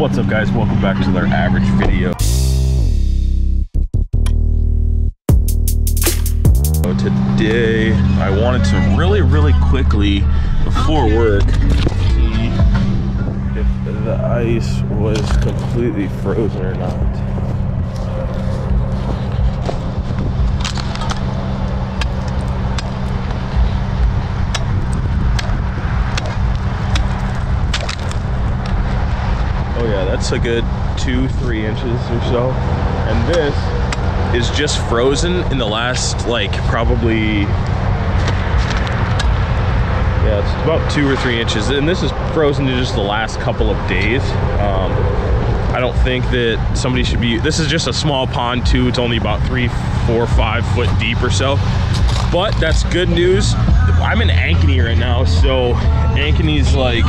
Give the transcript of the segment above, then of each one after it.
What's up guys, welcome back to their average video. So today, I wanted to really, really quickly, before work, see if the ice was completely frozen or not. Oh yeah, that's a good two, three inches or so. And this is just frozen in the last like probably yeah, it's about two or three inches. And this is frozen in just the last couple of days. Um, I don't think that somebody should be, this is just a small pond too. It's only about three, four, five foot deep or so. But that's good news. I'm in Ankeny right now. So Ankeny's like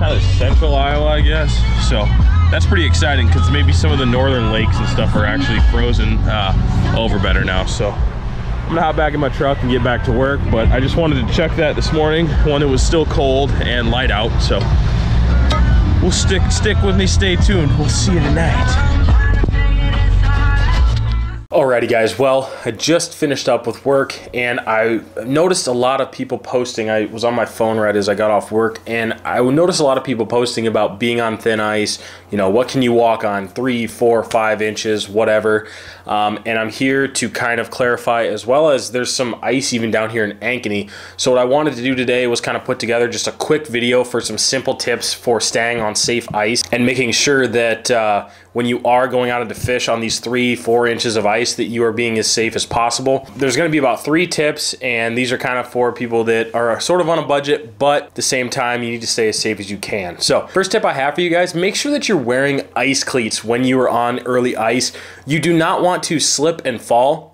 kind of central Iowa, I guess. So that's pretty exciting because maybe some of the northern lakes and stuff are actually frozen uh, over better now. So I'm gonna hop back in my truck and get back to work. But I just wanted to check that this morning when it was still cold and light out. So we'll stick stick with me. Stay tuned. We'll see you tonight. Alrighty guys, well, I just finished up with work and I noticed a lot of people posting. I was on my phone right as I got off work and I noticed a lot of people posting about being on thin ice, you know, what can you walk on, three, four, five inches, whatever. Um, and I'm here to kind of clarify as well as there's some ice even down here in Ankeny. So what I wanted to do today was kind of put together just a quick video for some simple tips for staying on safe ice and making sure that uh, when you are going out to fish on these three, four inches of ice that you are being as safe as possible. There's gonna be about three tips and these are kind of for people that are sort of on a budget, but at the same time, you need to stay as safe as you can. So first tip I have for you guys, make sure that you're wearing ice cleats when you are on early ice. You do not want to slip and fall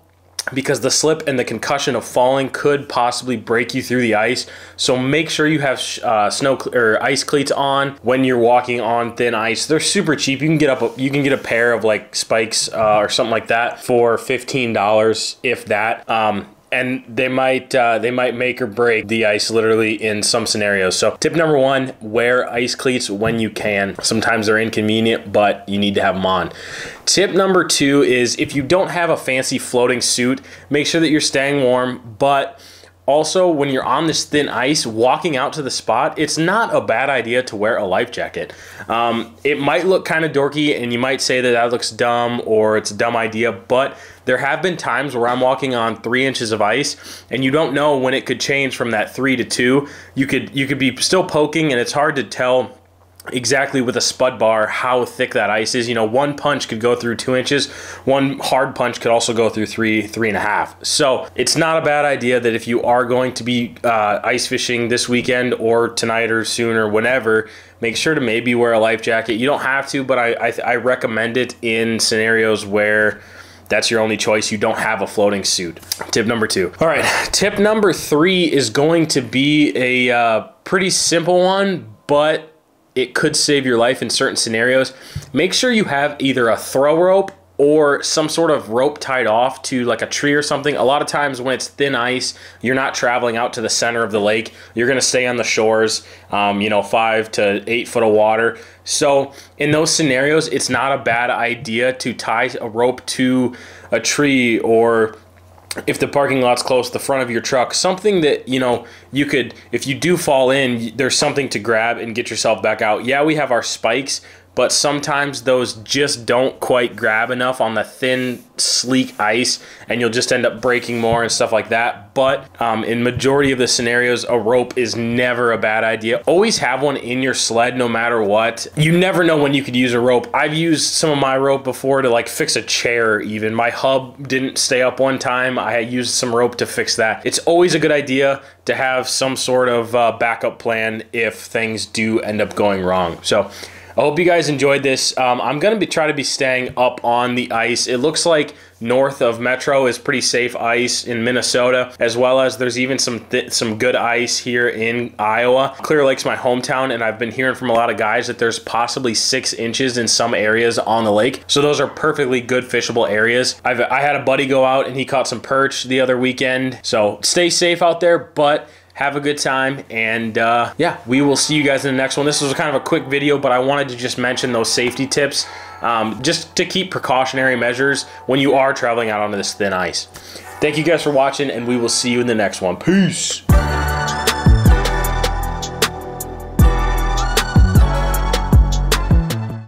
because the slip and the concussion of falling could possibly break you through the ice. So make sure you have uh, snow or ice cleats on when you're walking on thin ice. They're super cheap. You can get up, a, you can get a pair of like spikes uh, or something like that for fifteen dollars, if that. Um, and they might uh, they might make or break the ice literally in some scenarios. So tip number one: wear ice cleats when you can. Sometimes they're inconvenient, but you need to have them on. Tip number two is if you don't have a fancy floating suit, make sure that you're staying warm, but also when you're on this thin ice walking out to the spot it's not a bad idea to wear a life jacket. Um, it might look kind of dorky and you might say that that looks dumb or it's a dumb idea but there have been times where i'm walking on three inches of ice and you don't know when it could change from that three to two. You could you could be still poking and it's hard to tell exactly with a spud bar how thick that ice is. You know, one punch could go through two inches, one hard punch could also go through three, three and a half. So it's not a bad idea that if you are going to be uh, ice fishing this weekend or tonight or soon or whenever, make sure to maybe wear a life jacket. You don't have to, but I, I, I recommend it in scenarios where that's your only choice. You don't have a floating suit. Tip number two. All right, tip number three is going to be a uh, pretty simple one, but it could save your life in certain scenarios. Make sure you have either a throw rope or some sort of rope tied off to like a tree or something. A lot of times when it's thin ice, you're not traveling out to the center of the lake. You're going to stay on the shores, um, you know, five to eight foot of water. So in those scenarios, it's not a bad idea to tie a rope to a tree or if the parking lot's close to the front of your truck, something that, you know, you could, if you do fall in, there's something to grab and get yourself back out. Yeah, we have our spikes, but sometimes those just don't quite grab enough on the thin, sleek ice, and you'll just end up breaking more and stuff like that. But um, in majority of the scenarios, a rope is never a bad idea. Always have one in your sled, no matter what. You never know when you could use a rope. I've used some of my rope before to like fix a chair. Even my hub didn't stay up one time. I used some rope to fix that. It's always a good idea to have some sort of uh, backup plan if things do end up going wrong. So. I hope you guys enjoyed this. Um, I'm going to be try to be staying up on the ice. It looks like north of Metro is pretty safe ice in Minnesota, as well as there's even some some good ice here in Iowa. Clear Lake's my hometown, and I've been hearing from a lot of guys that there's possibly six inches in some areas on the lake. So those are perfectly good fishable areas. I've, I had a buddy go out and he caught some perch the other weekend. So stay safe out there, but have a good time, and uh, yeah, we will see you guys in the next one. This was kind of a quick video, but I wanted to just mention those safety tips um, just to keep precautionary measures when you are traveling out onto this thin ice. Thank you guys for watching, and we will see you in the next one. Peace.